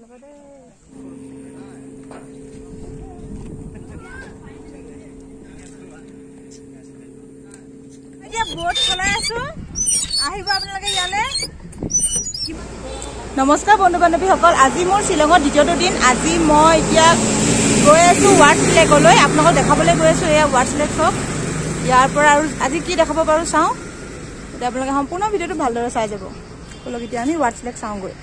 দেই এতিয়া চলাই আহিব আপোনালোকে নমস্কাৰ বন্ধু বান্ধৱীসকল আজি মোৰ শ্বিলঙৰ দ্বিতীয়টো দিন। আজি মই এতিয়া গৈ আছো ৱাৰ্ডছ লেকলৈ। আপোনালোকক দেখাবলৈ গৈ আছো এয়া ৱাৰ্ডছ লেক চব ইয়াৰ পৰা আৰু আজি কি দেখাব পাৰোঁ চাওঁ। এতিয়া আপোনালোকে সম্পূৰ্ণ ভিডিঅ'টো ভালদৰে চাই যাব। এতিয়া আমি ৱাৰ্ডছ লেক চাওঁগৈ।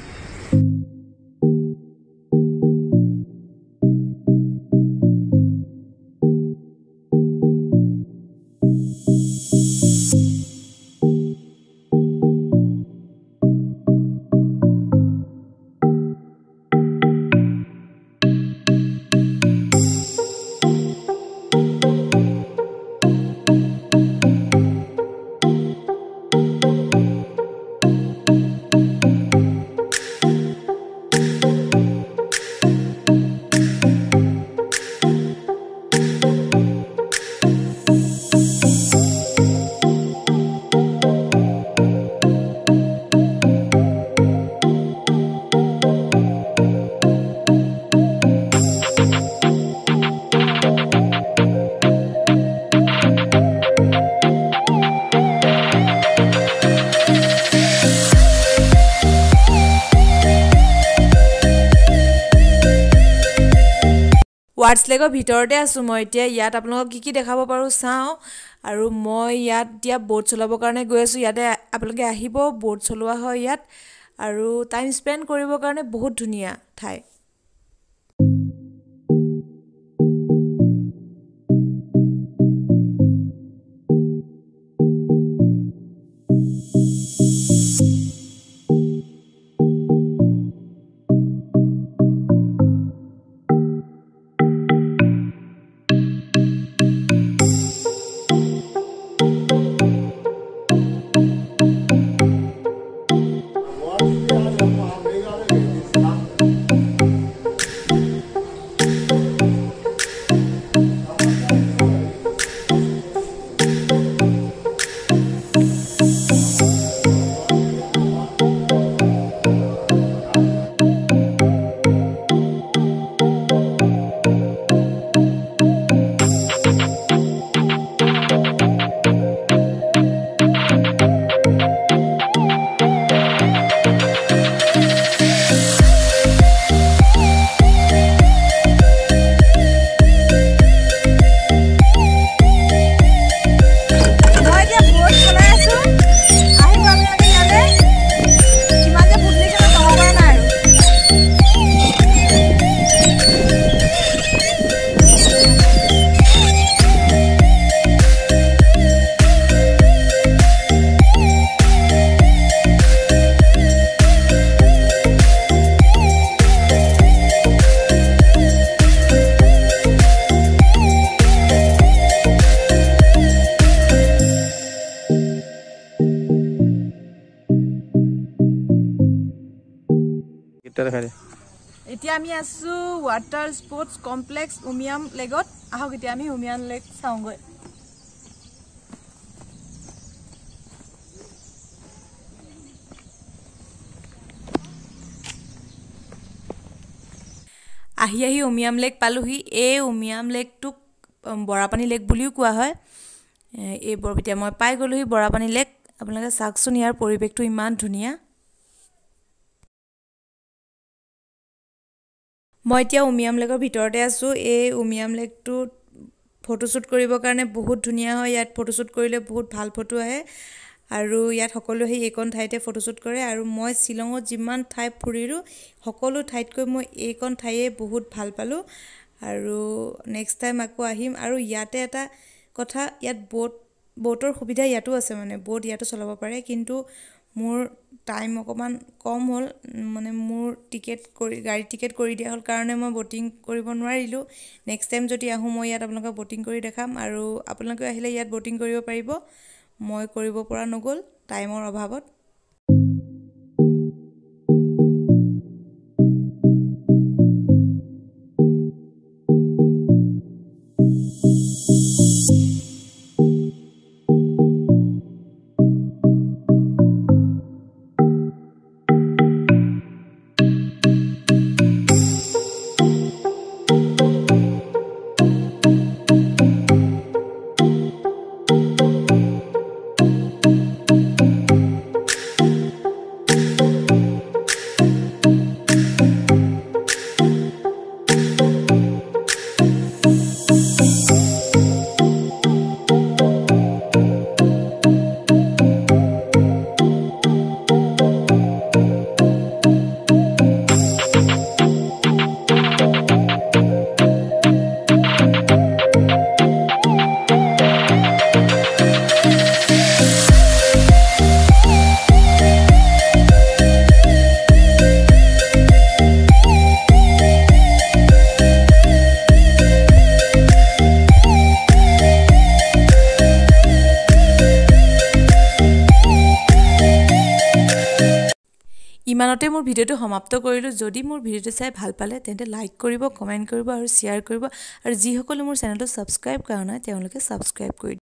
ৱাৰ্ডছ লেকৰ ভিতৰতে আছোঁ মই এতিয়া। ইয়াত আপোনালোকক কি কি দেখাব পাৰোঁ চাওঁ। আৰু মই ইয়াত এতিয়া ব'ট চলাবৰ কাৰণে গৈ আছোঁ। ইয়াতে আপোনালোকে আহিব ব'ট চলোৱা হয় ইয়াত। আৰু টাইম স্পেণ্ড কৰিবৰ কাৰণে বহুত ধুনীয়া ঠাই। মই কেতিয়া দেখা দিয়ে এতিয়া আমি আছোঁ ৱাটাৰ স্পৰ্টছ কমপ্লেক্স উমিয়াম লেকত আহক এতিয়া আমি উমিয়াম লেক চাওঁগৈ। আহি আহি উমিয়াম লেক পালোহি। এই উমিয়াম লেকটোক বৰাপানী লেক বুলিও কোৱা হয়। এই এতিয়া মই পাই গ'লোহি বৰাপানী লেক। আপোনালোকে চাওকচোন ইয়াৰ পৰিৱেশটো ইমান ধুনীয়া। মই এতিয়া উমিয়াম লেকৰ ভিতৰতে আছোঁ। এই উমিয়াম লেকটোত ফটোশ্বুট কৰিবৰ কাৰণে বহুত ধুনীয়া হয়। ইয়াত ফটোশ্বুট কৰিলে বহুত ভাল ফটো আহে। আৰু ইয়াত সকলোৱে সেই এইকণ ঠাইতে ফটোশ্বুট কৰে। আৰু মই শ্বিলঙত যিমান ঠাই ফুৰিলোঁ সকলো ঠাইতকৈ মই এইকণ ঠাইয়ে বহুত ভাল পালোঁ। আৰু নেক্সট টাইম আকৌ আহিম। আৰু ইয়াতে এটা কথা ইয়াত ব'ট ব'টৰ সুবিধা ইয়াতো আছে মানে। ব'ট ইয়াতো চলাব পাৰে। কিন্তু মোৰ টাইম অকণমান কম হ'ল মানে মোৰ টিকেট কৰি গাড়ীত টিকেট কৰি দিয়া হ'ল কাৰণে মই ব'টিং কৰিব নোৱাৰিলোঁ। নেক্সট টাইম যদি আহোঁ মই ইয়াত আপোনালোকক ব'টিং কৰি দেখাম আৰু আপোনালোকে আহিলে ইয়াত ব'টিং কৰিব পাৰিব। মই কৰিব পৰা নগ'ল টাইমৰ অভাৱত। ইমানতে মোৰ ভিডিঅ'টো সমাপ্ত কৰিলোঁ। যদি মোৰ ভিডিঅ'টো চাই ভাল পালে তেন্তে লাইক কৰিব কমেণ্ট কৰিব আৰু শ্বেয়াৰ কৰিব। আৰু যিসকলে মোৰ চেনেলটো ছাবস্ক্ৰাইব কৰা নাই তেওঁলোকে ছাবস্ক্ৰাইব কৰি